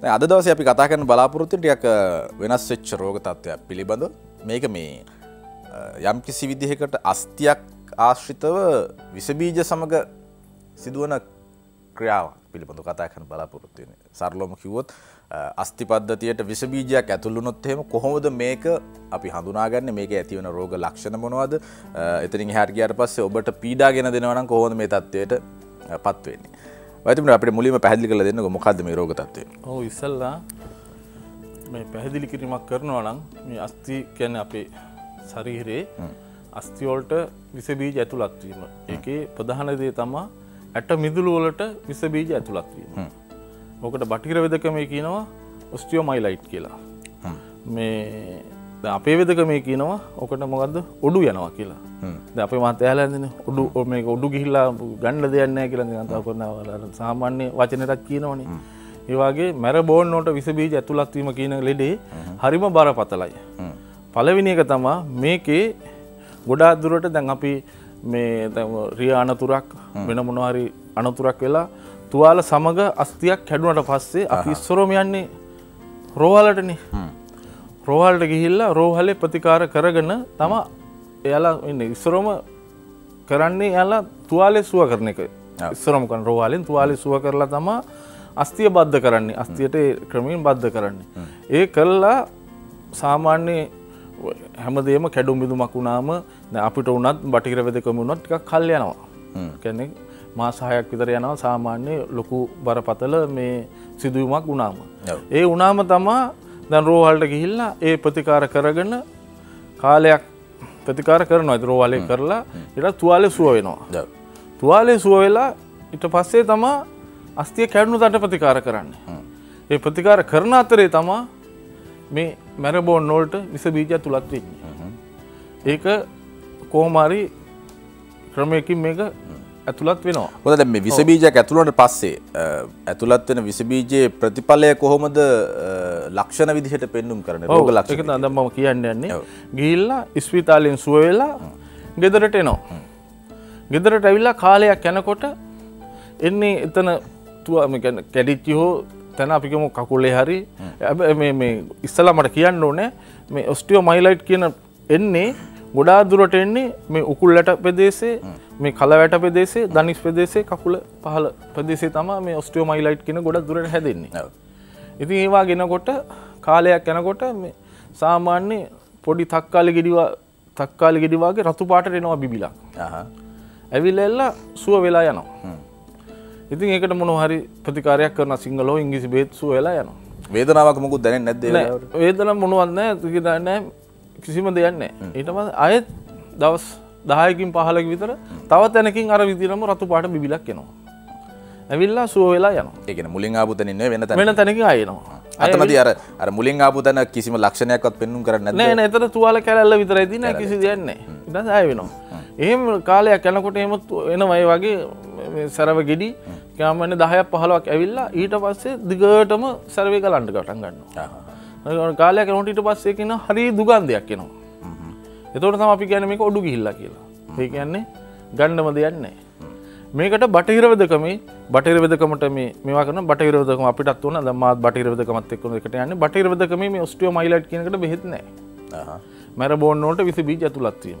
අද දවස අපි කතා කරන බලාපොරොත්තු ටියක් වෙනස් වෙච්ච රෝග තත්ත්වයක් පිළිබඳ මේක මේ යම් කිසි විදිහකට අස්තියක් ආශ්‍රිතව විසබීජ සමඟ සිදුවන ක්‍රියාව පිළිබඳ කතා කරන බලාපොරොත්තුවෙන සරලොම කිවොත් අස්ති පද්ධතියට විසබීජයක් ඇතුළුනොත් එහෙම කොහොමද මේක අපි හඳුනාගන්න? මේක ඇතිවන රෝග ලක්ෂණ මොනවද? එතරින් හැරගියට පස්සේ ඔබට පීඩාගෙන දෙනවනම් කොහොද මේ තත්වයට පත්වවෙන්නේ වතිමට අපට මුලිම පැදිලි කල දෙන්න මොකක්ද මේ රෝගතත්වය ඔහු ඉස්සල්ලා මේ පැහැදිලි කිරීමක් කරනවා නම් මේ අස්ති කැන අපේ සරීහිරේ අස්තිවෝල්ට විසබීජ ඇතුළත්වීම ඒකේ ප්‍රධානදේ තමා ඇට මිදුළුවලට විසබීජ ඇතුළත්වීම ඕකට බටිකර වෙදක මේ කියනවා ඔස්ටියෝ මයිලයිට් කියලා. මේ අපේ වෙදක මේ කියනවා ඕකට මොකක්ද ඔඩු යනවා කියලා. අප මත ඇලන්න උඩු මේ උඩු ගිහිල්ලා ගණ්ඩ දෙයන්න කියල ගතාව කරන සාමාන්‍ය වචනටත් කියනවනේ. ඒවාගේ මැර බෝන් නෝට විසබීජ ඇතුළත්වීම කියන ලෙඩේ හරිම බර පතලයි පලවිනි එක තමා මේකේ ගොඩා දුරට දැන් අපි මේ රිය අනතුරක් වෙන මොනහරි අනතුරක් වෙලා තුවාල සමඟ අස්තියක් කැඩුනට පස්සේ අපි ඉස්සරෝම යන්නේ රෝහලටනේ රෝහල්ට ගිහිල්ලා රෝහලේ ප්‍රතිකාර කරගෙන තම එයාලා ඉන්න. ඉස්සරෝම කරන්නේ යාලා තුවාලෙ සුව කරන එක. ඉස්සරමකන් රෝහලෙන් තුවාලෙ සුව කරලා තමා අස්තිය බද්ධ කරන්නේ. අස්තියට ක්‍රමීන් බද්ධ කරන්නේ. ඒ කල්ලා සාමාන්‍ය හැමදේම කැඩුම් බිදුමක් වුණාම අපිට උනත් බටිකර වෙදකම වුණොත් ටික කල් යනවා. කැනෙ මාසාහයක් විතර යනවා සාමාන්‍ය ලොකු බරපතල මේ සිදුවීමක් වුණාම. ඒ උනාම තමා දැන් රෝහල්ට ගිහිල්ලා ඒ ප්‍රතිකාර කරගන්න කාලයක් ප්‍රතිකාර කරනවා. රෝහලය කරලා ඉට තුවාලය සුව වෙනවා. තුවාලය සුව වෙලා ඉට පස්සේ තමා අස්තිය කැඩුණු තට ප්‍රතිකාර කරන්න. ඒ ප්‍රතිකාර කරන අතරේ තමා මේ මැරබෝන් නෝල්ට විස බීජ තුළත් වෙන්නේ. ඒක කෝමාරි ක්‍රමයකින් මේක ඇතුළත් වෙනවා. හොද මේ විසබීජයක් ඇතුළට පස්සේ ඇතුළත් වෙන විසබීජයේ ප්‍රතිඵලය කොහොමද ලක්ෂණ විදිහට පෙන්නුම් කරන රෝග ලක්ෂක දම්ම කියන්න යන්නේ. ගිල්ලා ඉස්විතාලයෙන් සුවවෙලා ගෙදරට එනවා. ගෙදරට ඇවිල්ලා කාලයක් යැනකොට එන්නේ එතන කැඩිච්චි හෝ තැන අපිකම කකුලේ හරි. ඉස්සලා මට කියන්න ඕනෑ මේ ඔස්ටියෝ මයිලයිට් කියන එන්නේ ගොඩා දුරට එන්නේ මේ උකුල්ලට පෙදේසේ මේ කලවැට පෙදේසේ දනිස් පෙදේසේ කකුල පහල ප්‍රදේසේ තම මේ ඔස්ටියෝ මයිලයිට් කියන ගොඩ දුරට හැදෙන්නේ ඉතින් ඒවා ගෙනකොට කාලයක් යැනකොට සාමාන්‍ය පොඩි තක්කාල ගෙඩිවා තක්කාල ගෙඩිවාගේ රතු පාට එනවා බිබිලක්. ඇවිල්ල එල්ලා සුව වෙලා යනවා. ඉතින් ඒකට මොනහරි ප්‍රතිකාරයක් කරන සිංහලෝ ඉංගිසි බේත් සුව වෙලා යනවා. වේදනාවක් මුකුත් දැන නැද වේදන මොනුවන්න දන්න කිසිම දෙයන්න ඊටම අයත් දවස් දායකින් පහලක විතර තව තැනකින් අර විදිරම රතු පාට බිලක් එනවා ඇවිල්ලා සුව වෙලා යන එකන මුලින් ආපුතනන්න වෙන වෙන තැනක අයනවා අතමති අර අර මුලින් ආපුතන කිසිම ලක්ෂණයක්වත් පෙන්නුම් කරන්න නෑ එතර තුවාල කැරල්ල විතර ඇතින කිසි දෙයන්නේ ඉට අය වෙනවා. එහෙම කාලයක් යැනකොට එමත් එන වයි වගේ සැරව ගෙඩි කෑමන දහයක් පහලක් ඇවිල්ලා ඊට පස්සේ දිගටම සැරවය කලන්ට ගටන් ගන්න කාලයක් නොට ඊට පස්සේ කියෙන හරි දුගන්ධයක් කෙනවා එතවට තම අපි ගැන මේක ඔඩු ගිහිල්ලා කියලා. ඒ කියන්නේ ගණ්ඩම දෙයන්නේ මේකට බටහිරවදකමේ බටහිරවදකමට මේ මේවා කරන බටහිරවදකම අපිටත් වන දමත් බටහිරවදකමත් එක්කන එකට යන්න. බටහිරවදකම මේ ස්ටියෝ මයිලට් කියනකට බෙහෙත්නෑ මැර බෝන්නෝට විසි බීජ ඇතුළත්වීම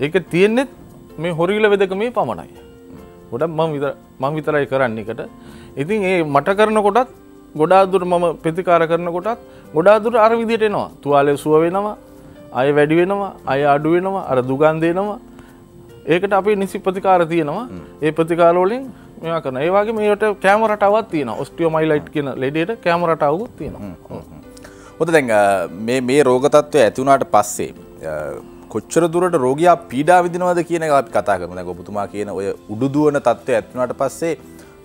ඒක තියෙන්නෙත් මේ හොරිගල වෙදකමේ පමණයි. ගොඩ මං විතරයි කරන්න එකට ඉතින් ඒ මට කරන කොටත් ගොඩාදුර මම ප්‍රතිකාර කරන කොටත් ගොඩාදුර අර විදිට එනවා. තුවාලය සුව වෙනවා අය වැඩි වෙනවා අය අඩු වෙනවා අර දුගන්දේනවා ඒකට අපි නිසි ප්‍රතිකාර තියෙනවා. ඒ ප්‍රතිකාරෝලින් මෙයා කරන ඒවාගේ මේට කෑමරටවත් තියෙන ඔස්ටියෝ මයිලයිට් කියන ලෙඩේට කෑමරටවුත් තියෙනවා. හොද දැන් මේ රෝගතත්වය ඇතිවුණට පස්සේ කොච්චර දුරට රෝගයා පීඩා විදිනවද කියන අපි කතා කරන ඔබතුමා කියන ඔය උඩුදුවන තත්ත්වය ඇත්වනට පස්සේ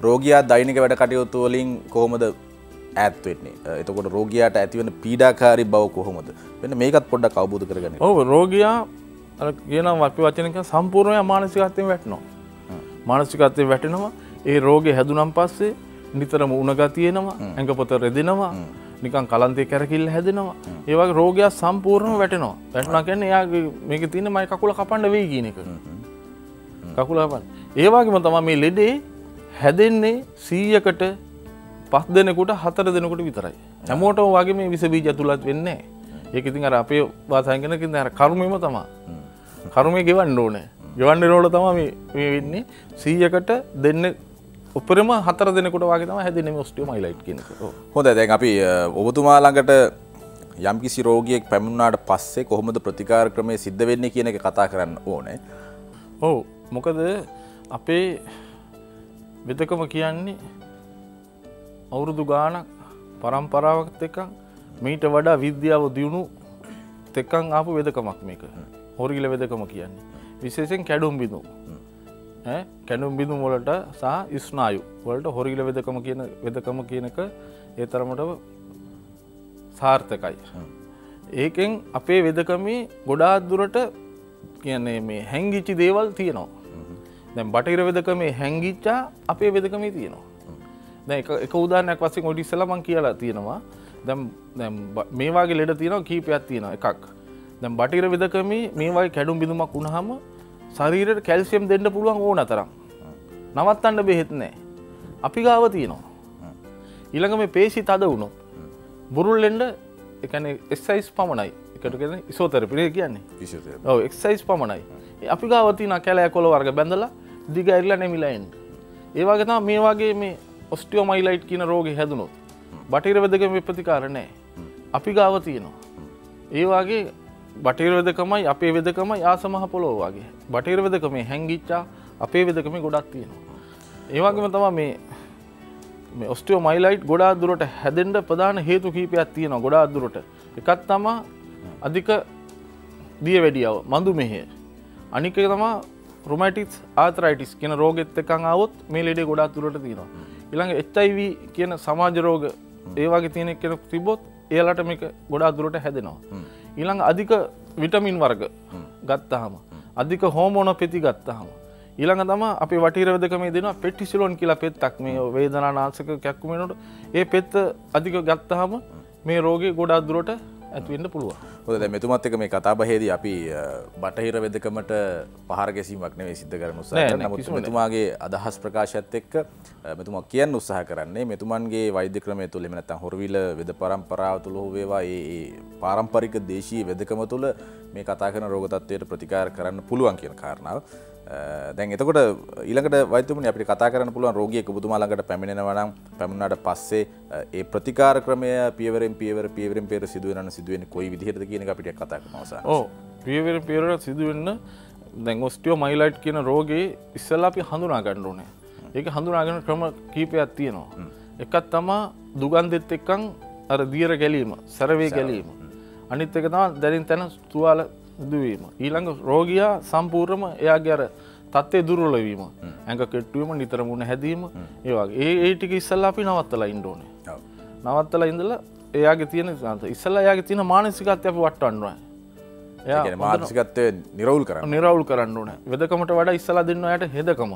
රෝගයා දෛනික වැඩ කටයුතුවලින් කොහොමද ඇත්වෙන්නේ එතකොට රෝගයාට ඇතිවන පීඩාකාරි බව කොහොමද? වෙන මේකත් පොඩ්ඩ කවබුද කරගන්න. ඔව රෝගයා කියන අපි වචනක සම්පූර්ණය මානසිකත්තයෙන් වැටනවා. මානසිකත්තය වැටෙනවා. ඒ රෝගය හැදුනම් පස්සේ නිතරම උනගතියෙනවා ඇඟ පොත රෙදෙනවා නිකන් කලන්තේ කැරකිල්ල හැදෙනවා. ඒවගේ රෝගයක් සම්පූර්ණම වැටෙනවා. වැටනා කැන එයාගේ මේක තියන මයි කකුල කපන්ඩ වේ එක. කකුලපන් ඒවාගේම තම මේ ලෙඩේ හැදෙන්නේ සීයකට පස් දෙනෙකුට හතර දෙනකුට විතරයි. හැමෝට වගේ මේ විස බීජ ඇතුළත් වෙන්නේ ඒක ඉතින් අර අපේ වාසයගෙනකින් අර කරුමම තමා කරුමය ගෙවන්න ඕනෑ. ගෙවන්න රෝල තම මේ වෙන්නේ සීයකට දෙන්න උපරම හතර දෙනකට වගේ තම හැදන ස්ටිය මයිලයිට් කියන හොඳ දැන් අපි ඔබතුමා ළඟට යම්කිසි රෝගියෙක් පැමුණනාට පස්සේ කොහොමද ප්‍රතිකාර ක්‍රමය සිද්ධ වෙන්නේ කියන එක කතා කරන්න ඕනේ. ඔවු. මොකද අපේ වෙතකම කියන්නේ අවුරුදු ගානක් පරම්පරාවක් එකක් මීට වඩා විද්‍යාව දියුණු තෙක්කං ආපු වෙදකමක් මේක හොරිගිල වෙදකම කියන්නේ විශේෂෙන් කැඩුම් බිඳු කැඩුම් බිඳු මොලට සහ ස්නායු වලට හොරිගිල වෙදකම කියන වෙදකම කියනක ඒ තරමට සාර්ථකයි. ඒකෙන් අපේ වෙදකමේ ගොඩාත් දුරට කියන්නේ මේ හැංගිච්චි දේවල් තියෙනවා. දැන් බටහිර වෙදකමේ හැංගිච්චා අපේ වෙදකමේ තියෙනවා. දැන් එක උදාහරණයක් වශයෙන් ඔය ඉස්සලා මම කියලා තියෙනවා. දැන් දැන් මේ වගේ ලෙඩ තියෙනවා කීපයක් තියෙනවා එකක්. දැන් බටහිර වෙදකමේ මේ වගේ කැඩුම් බිඳුමක් වුණාම ශරීරයට කැල්සියම් දෙන්න පුළුවන් ඕන තරම්. නවත්තන්න බෙහෙත් නෑ. අපි ගාව තියෙනවා. ඊළඟ මේ පේශි තද වුණොත් බුරුල්ලෙන්ඩ එකන එක්සයිස් පමණයි. එකටගෙන ඉසෝතර පිරේ කියන්නේ. එක්සයිස් පමණයි. අපි ගාවතින කැලෑ කොළ වර්ග බැඳලා දිග ඇල්ල නෙමිලයින් ඒවාගතා මේ වගේ මේ ඔස්ටියෝ මයිලයිට් කියන රෝග හැදනුත් බටිර වෙදක ප්‍රතිකාර නෑ අපි ගාව තියෙනවා. ඒවාගේ බටේර වෙදකමයි අපේ වෙදකමයි ආසමහ පොලෝ වගේ. බටේර වෙදකම හැංගිච්චා අපේ වෙදකම ගොඩක් තියෙනවා. ඒවාගේම තම මේ මේ ඔස්ටියෝ මයිලයිට් ගොඩා දුරට හැදෙන්ට ප්‍රධාන හේතු කීපයක් තියෙනවා ගොඩා දුරට. එකත් තමා අධික දිය වැඩියාව මඳු මෙහය. අනික තමා රොමටිස් ආතරයිටිස් කියන රෝගෙත් එකං අවුත් මේ ලෙඩේ ගොඩා තුරට තියෙනවා. ඉළඟ එච්චයිව කියන සමාජ රෝග ඒවාගේ තියෙනෙක් කෙන තිබොත් ඒලට මේක ගොඩා දුරට හැදෙනවා. ඊළඟ අධික විටමින් වර්ග ගත්තහම අධික හෝමෝන පෙති ගත්තහම ඊළඟ තම අපි වටිරවදකම දෙන පෙටිසිලොන් කියලා පෙත්තක්. මේ වේදනා නාසක කැක්කුමෙනට ඒ පෙත්ත අධික ගත්තහම මේ රෝගය ගොඩා දුරට ඇත්වෙන්න පුළුව හොද මෙතුමත් එක මේ කතා බහේද අපි බටහිර වෙදකමට පහර ගැසීමක් නෙවේ සිද්ධ කරන උත්සාහ මෙතුමාගේ අදහස් ප්‍රකාශත් එක්ක මෙතුමා කියන්න උත්සාහ කරන්නේ මෙතුමන්ගේ වෛද්‍ය ක්‍රමය තුළ එම නැත්නම් හොරවිල වෙද පරම්පරාව තුළ හෝ වේවා ඒ පාරම්පරික දේශීය වෙදකම තුළ මේ කතා කරන රෝග තත්ත්වයට ප්‍රතිකාර කරන්න පුළුවන් කියන කාරණාව දැන් එතකොට ඊළඟට වෛතුමනි අපිට කතා කරන්න පුළුවන් රෝගියෙක් ඔබතුමා ළඟට පැමිණෙනවා නම් පැමුණාට පස්සේ ඒ ප්‍රතිකාර ක්‍රමය පියවරෙන් පියවර පියවරෙන් පියවර සිදුවෙන සිදුවෙන්නේ කොයි විදිහටද කියන එක අපිට කතා කරමු අවසානයේ. ඔව් පියවර පියවර සිදුවෙන්න දැන් ඔස්ටියෝ මයිලයිට් කියන රෝගේ ඉස්සෙල්ලා අපි හඳුනා ගන්න ඕනේ. ඒක හඳුනාගෙන ක්‍රම කීපයක් තියෙනවා. එකක් තමා දුගන්ධෙත් එක්කන් අර දියර ගැලීම, සරවේ ගැලීම. අනිත් එක තමයි දැරින් තැන තුවාල දුවීම. ඊළඟ රෝගයා සම්පූර්ණම එයාගේ අර තත්ත්වය දුර්වලවීම. ඇඟ කෙට්ටුවීම නිතර මුණ හැදීම ඒ වගේ. ඒ ටික ඉස්සෙල්ලා අපි නවත්තලා ඉන්න ඕනේ. නවත්තලා ඉඳලා එයාගේ තියෙන ඉස්සෙල්ලා එයාගේ තියෙන මානසිකත්වය අපි වටවන්න ඕනේ. එයා මානසිකත්වය නිරවුල් කරන්න. නිරවුල් කරන්න ඕනේ. වෙදකමට වඩා ඉස්සලා දෙන්න යට හෙදකම.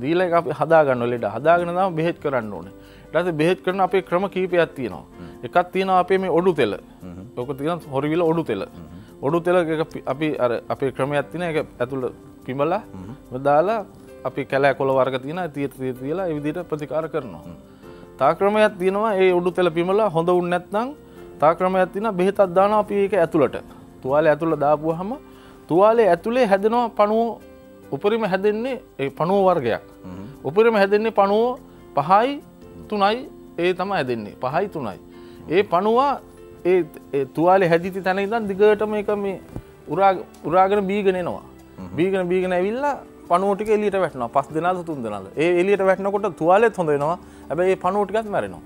දීලා අපි හදාගන්න ලෙඩ හදාගෙන තම බෙහෙත් කරන්න ඕනේ. පස්සේ බෙහෙත් කරන අපේ ක්‍රම කීපයක් තියෙනවා. එකක් තියෙනවා අපේ මේ ඔඩු තෙල. ඕක තියෙන හොරිවිල ඔඩු තෙල. ඔඩු තෙල අපි අර අපේ ක්‍රමයක් තියෙන එක ඇතුළ පිඹලා දාලා අපි කැලෑ කොළ වර්ග තියෙන තිය තියලා ඒ විදිහට ප්‍රතිකාර කරනවා. තා ක්‍රමයක් තියෙනවා ඒ ඔඩු තෙල පිඹලා හොඳ වුන් නැත්නම් තා ක්‍රමයක් තියෙනවා බෙහෙතක් දානවා අපි ඒක ඇතුළට. තුවාලේ ඇතුළ දාපුවාම තුවාලේ ඇතුලේ හැදෙනවා පණුව උපරිම හැදෙන්නේ ඒ පණුව වර්ගයක්. උපරිම හැදෙන්නේ පණුව පහයි තුනයි ඒ තම ඇදෙන්නේ පහයි තුනයි. ඒ පණුවා ඒ තුවාලේ හැදිති තැන ඉදන් දිගටම එක මේ උරාගෙන බීගෙනනවා. බීගෙන බීගෙන ඇවිල්ලා පනුවටික එලියට වැටන පස් දෙනාද තුන් දෙනාද. ඒ එලියට වැටනකොට තුවාලෙත් හොඳෙනවා ඇබැ ඒ පනුවටිකත් මැරෙනවා.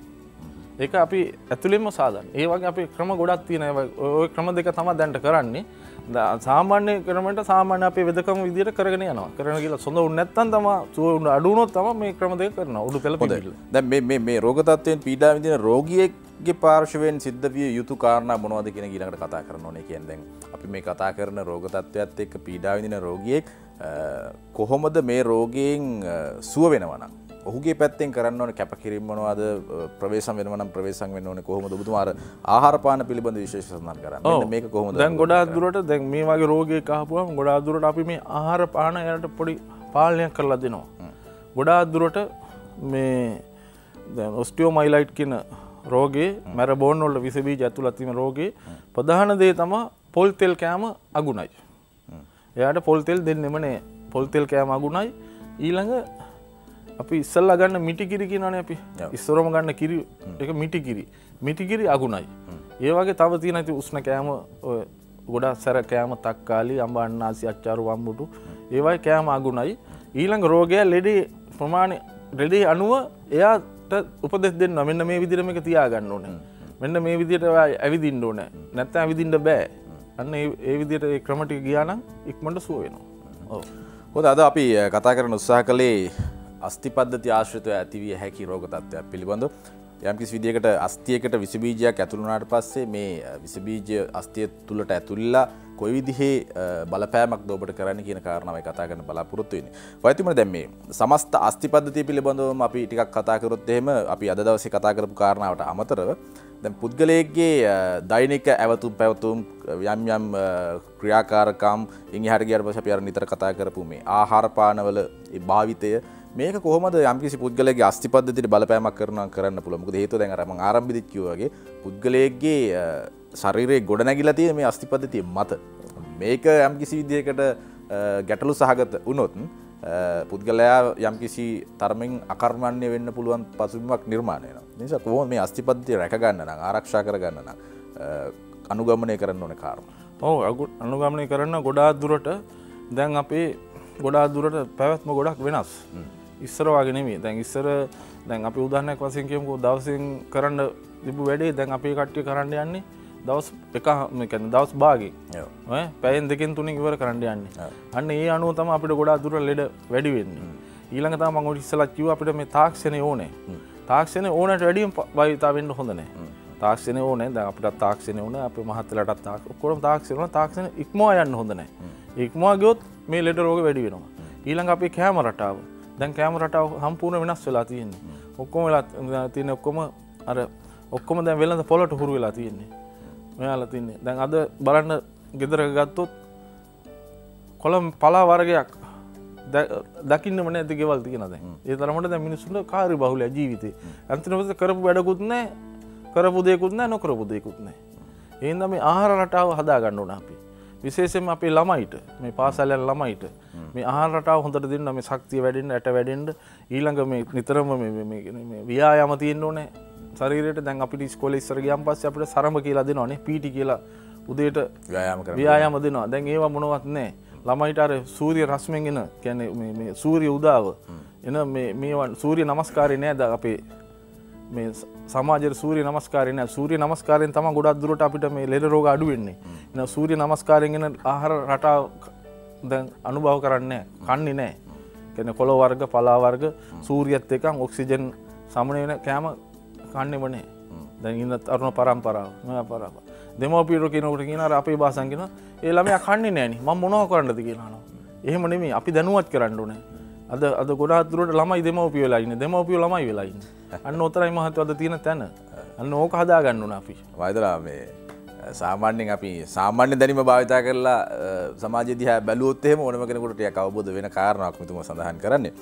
ඒක අපි ඇතුළෙම සාධන් ඒවගේ අපි ක්‍රම ගොඩක් තියෙන ඔය ක්‍රම දෙක තම දැන්ට කරන්නේ. සාමාන්‍ය කරමට සාමාන්‍ය අපේ වෙදකම විදිට කරගෙන යනවා. කරන කියලා සොඳ උන්නත්තන් තම සුවන්න අඩුනොත් තම මේ ක්‍රම දෙක කරන උඩු පෙළ දැ මේ රෝගතත්වයෙන් පීඩා විදින රෝගියෙක්ගේ පාර්ශවයෙන් සිද්ධ විය යුතු කාරණ මොනවද කියෙන ගීලට කතා කරන ඕනේ කියදැන් අපි මේ කතා කරන රෝගතත්වයක්ත් එක්ක පීඩාවිදින රෝගියෙක් කොහොමද මේ රෝගයෙන් සුව වෙනවනම් ඔහුගේ පැත්තෙන් කරන්න ඕන කැපකිරීමනවාද ප්‍රවේශම් වෙනවනම් ප්‍රවේශම් වෙන්න ඕන කොහොම දුතුමාර ආහාරපාන පිළිබඳ විශේෂ සඳන් කරන්න. මේක කොහොම දැන් ගොඩා දුරට දැන් මේ වගේ රෝගය කාපුවම ගොඩා දුරට අපි මේ ආහාර පාන යට පොඩි පාලනයක් කරලා දෙනවා. ගොඩා දුරට මේ ඔස්ටියෝ මයිලයිට් කියන රෝගේ මැර බෝන්නොල්ල විසබී ඇතුලත්තිම රෝගේ. ප්‍රධාන දේ තම පොල්තෙල් කෑම අගුණයි. එයාට පොල්තෙල් දෙන්නෙමනේ පොල්තෙල් කෑම අගුණයි. ඊළඟ අපි ඉස්සල්ල ගන්න මිටිකිරි කියනන අපි. ඉස්සරම ගන්න කිරි එක මිටිකිරි. මිටිකිරි අගුණයි. ඒවගේ තව තිය නැති උස්න කෑම ගොඩා සැර කෑම තක්කාලි අම්බ අන්නාසි අච්චාරු වම්මුටු ඒවයි කෑම අගුණයි. ඊළඟ රෝගය ලෙඩේ ප්‍රමාණය රෙඩේ අනුව එයාට උපදෙස් දෙන්න මෙන්න මේ විදිරම එක තියාගන්න ඕන. මෙන්න මේ විදියට ඇවිදින්න ඕන. නැත්ත ඇවිදින්ට බෑ. අන්න ඒ විදියට ක්‍රමටි ගියානම් ඉක්මට සුව වෙනවා. හොද අද අපි කතා කරන උත්සාහ කළේ අස්ති පද්ධති ආශ්‍රිතව ඇතිවිය හැකි රෝග තත්ත්වයක් පිළිබඳ යම්කිසි විදිකට අස්තියකට විසබීජයක් ඇතුළුනාට පස්සේ මේ විසබීජය අස්තිය තුළට ඇතුල්ලා කොයි විදිහේ බලපෑමක් දෝබට කරන්න කියන කාරණාවයි කතා කරන බලාපොරොත්තුවෙන්නේ. වයිතිම දැන් මේ සමස්ත අස්ති පද්ධතිය පිළිබඳවම අපි ටිකක් කතා කරොත් එහෙම අපි අද දවසේ කතා කරපු කාරණාවට අමතරව දැන් පුද්ගලයෙක්ගේ දෛනික ඇවතුම් පැවතුම් යම් යම් ක්‍රියාකාරකම් ඉහට ගියට පස්සේ අපි අර නිතර කතා කරපු මේ ආහාර පානවල භාවිතය මේක කොහොමද යම්කිසි පුද්ගලගේ අස්ති පද්ධතිට බලපෑමක් කරන කරන්න පුළුවන්? මොකද හේතුව දැන් අර මම ආරම්භෙදිත් කිව්වා වගේ පුද්ගලයෙක්ගේ ශරීරයේ ගොඩනැගිලා තියෙන මේ අස්ති පද්ධතිය මත. මේක යම්කිසි විදියකට ගැටලු සහගත වුණොත් පුද්ගලයා යම්කිසි තරමින් අකර්මණ්‍ය වෙන්න පුළුවන් පසුබිමක් නිර්මාණය නිසා කොහොම මේ අස්ති පද්ධතිය රැකගන්න ආරක්ෂා කරගන්න අනුගමනය කරන්න ඕන කාරම ඔව අනුගමනය කරන්න ගොඩා දුරට දැන් අපේ ගොඩා දුරට පැවැත්ම ගොඩක් වෙනස් ඉස්සර වගෙනෙමේ දැන් ඉස්සර දැන් අපි උදාහනයක් වසයෙන් කියමුකෝ දවසින් කරන්න තිබු වැඩේ දැන් අපේ කට්ටිය කරන්න යන්නේ දවස් එක කැන දවස් බාගේ පැයෙන් දෙකෙන් තුනින් ඉවර කරන්න යන්නේ. අන්න ඒ අනුව තම අපිට ගොඩා දුර ලෙඩ වැඩි වෙන්නේ. ඊළඟ තම මංගොට ඉස්සලත් කිව අපිට මේ තාක්ෂණය ඕනේ. තාක්ෂණය ඕනට වැඩියම් භාවිතා වෙන්න හොඳනෑ තාක්ෂණය ඕනේ. ද අපිට තාක්ෂණය වන අප මහත්තලට තාක් කොළම තාක්ෂණ තාක්ෂණ ඉක්මවා යන්න හොඳනෑ ඉක්මවා ගයොත් මේ ලෙඩ රෝග වැඩි වෙනවා. ඊළඟ අපේ කෑම රටාව දැන් කෑම රටාව හම්පූර්ණ වෙනස් වෙලා තියෙන්නේ. ඔක්කොම වෙලා තියෙන ඔක්කොම අර ඔක්කොම දැන් වෙලඳ පොලට හුරු වෙලා තියෙන්නේ. මෙයාල තින්නේ. දැන් අද බලන්න ගෙදර ගත්තොත් කොළම් පලා වර්ගයක් දකින්න මන ඇති ගෙවල් තියෙන දැන්? ඒ තරමට දැ මිනිසුන්ට කාරි බහුල ජීවිතය ඇතිනවස කරපු වැඩකුත්නෑ කරපු දෙකුත්නෑ නොකරපු දෙකුත්නෑ ඒන්ද මේ ආහාර රටාව හදා ගණ්ඩුන අපි විශේෂෙන් අපේ ළමයිට මේ පාසලයන් ළමයිට. මේ ආහාරටාව හොඳට දෙන්න මේ ශක්තිය වැඩෙන් ඇට වැඩෙන්ට ඊළඟ මේ නිතරම ව්‍යායාම තියෙන් ඕනෑ. සරීරයට දැන් අපිට ස්කොල ඉස්සර ගියම් පස්ස අපට සරම කියලා දෙනවානේ පිටි කියලා. උදේට ව්‍යායාම දෙනවා. දැන් ඒවා මොනවත් නෑ ළමයිට අර සූරිය රස්මෙන්ගෙන කැන සූරිය උදාව. එන මේවන් සූරිය නමස්කාරය නෑද අපේ මේ සමාජ සූරිය නමස්කාරන සූරිය නමස්කාරයෙන් තම ගොඩක් දුරට අපිට මේ ලෙඩ රෝග අඩුවෙන්නේ එන සූරිය නමස්කාරයෙන් ආහාර රටා දැන් අනුභව කරන්න කන්නේ නෑ. කැන කොළ වර්ග පලාවර්ග සූරියත් එකන් ඔක්සිජන් සමනය වෙන කෑම කන්නේ වනේ දැන් ඉන්නත් අරුණ පරම්පරාව මෙ පරාව දෙමපිරු කෙනකට කියන අපේ බාසංගෙන ඒළමය කන්නේ නෑන. ම මොනව කරන්නද? කියලානවා එහෙම නෙමේ අපි දැනුවත් කරන්න ඕනෑ. අද අද ගොඩාතුරට ළමයි දෙමවපිය වෙලායින්න දෙමවපිය ළමයි වෙලායින්න අන්න ඔතරයි මහත්ව අද තියෙන තැන. අන්න ඕක හදා ගන්නන අපි. වයිදලා මේ සාමාන්‍යෙන් අපි සාමාන්‍ය දැනීම භාවිතා කරලා සමාජදිහ බැලුවොත්තේ ඕනම කෙනකුට කවබෝධ වෙන කාරණක් මතුම සඳහන් කරන්නේ.